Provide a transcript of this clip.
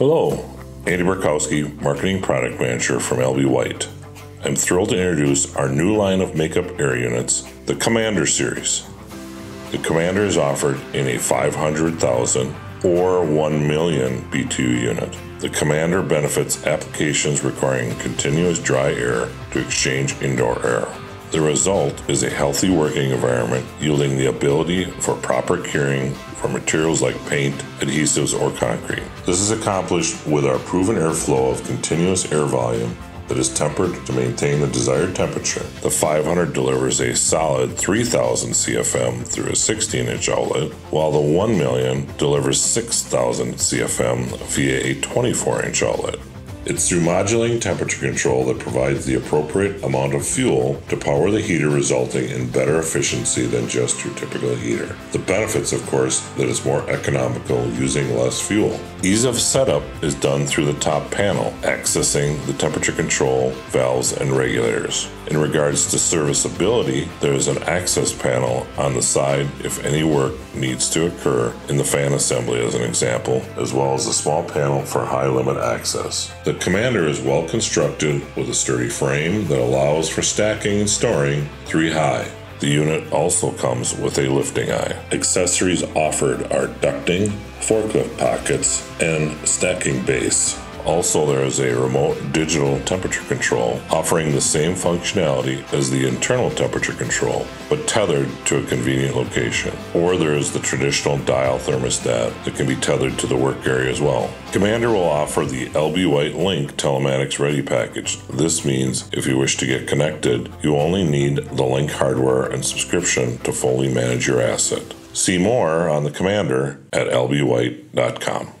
Hello, Andy Burkowski, Marketing Product Manager from LB White. I'm thrilled to introduce our new line of makeup air units, the Commander Series. The Commander is offered in a 500,000 or 1 million BTU unit. The Commander benefits applications requiring continuous dry air to exchange indoor air. The result is a healthy working environment yielding the ability for proper curing for materials like paint, adhesives, or concrete. This is accomplished with our proven airflow of continuous air volume that is tempered to maintain the desired temperature. The 500 delivers a solid 3000 CFM through a 16 inch outlet, while the 1 million delivers 6000 CFM via a 24 inch outlet. It's through modulating temperature control that provides the appropriate amount of fuel to power the heater, resulting in better efficiency than just your typical heater. The benefits, of course, that it's more economical using less fuel. Ease of setup is done through the top panel, accessing the temperature control valves and regulators. In regards to serviceability, there is an access panel on the side if any work needs to occur in the fan assembly, as an example, as well as a small panel for high limit access. The Commander is well constructed with a sturdy frame that allows for stacking and storing three high. The unit also comes with a lifting eye. Accessories offered are ducting, forklift pockets, and stacking base. Also, there is a remote digital temperature control offering the same functionality as the internal temperature control, but tethered to a convenient location. Or there is the traditional dial thermostat that can be tethered to the work area as well. Commander will offer the LB White Link Telematics Ready package. This means if you wish to get connected, you only need the Link hardware and subscription to fully manage your asset. See more on the Commander at lbwhite.com.